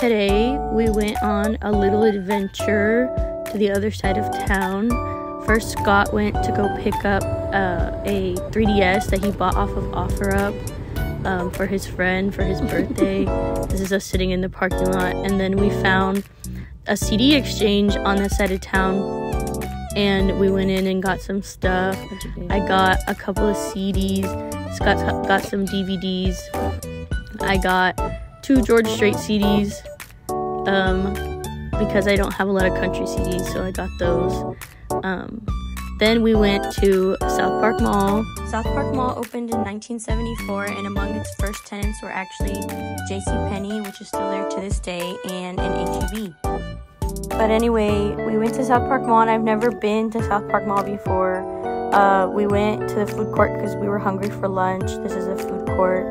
Today we went on a little adventure to the other side of town. First, Scott went to go pick up uh, a 3DS that he bought off of OfferUp um, for his friend for his birthday. this is us sitting in the parking lot, and then we found a CD exchange on the side of town, and we went in and got some stuff. I got a couple of CDs. Scott got some DVDs. I got two George Strait CDs um, because I don't have a lot of country CDs, so I got those. Um, then we went to South Park Mall. South Park Mall opened in 1974, and among its first tenants were actually J.C. Penney, which is still there to this day, and an HEB. But anyway, we went to South Park Mall, and I've never been to South Park Mall before. Uh, we went to the food court because we were hungry for lunch. This is a food court.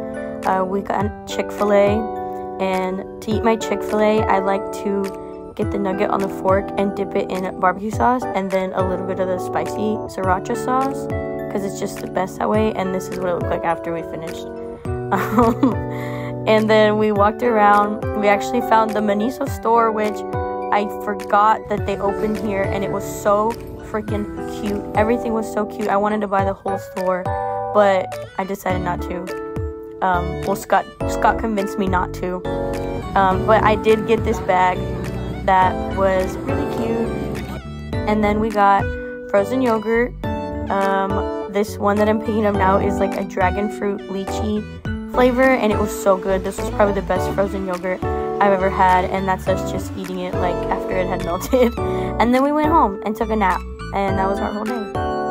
Uh, we got Chick fil A. And to eat my Chick fil A, I like to get the nugget on the fork and dip it in barbecue sauce and then a little bit of the spicy sriracha sauce because it's just the best that way. And this is what it looked like after we finished. Um, and then we walked around. We actually found the Miniso store, which I forgot that they opened here, and it was so freaking cute. Everything was so cute. I wanted to buy the whole store, but I decided not to. Um, well, Scott Scott convinced me not to. Um, but I did get this bag that was really cute. And then we got frozen yogurt. Um, this one that I'm picking up now is like a dragon fruit lychee flavor, and it was so good. This was probably the best frozen yogurt I've ever had, and that's us just eating it like after it had melted. and then we went home and took a nap, and that was our whole day.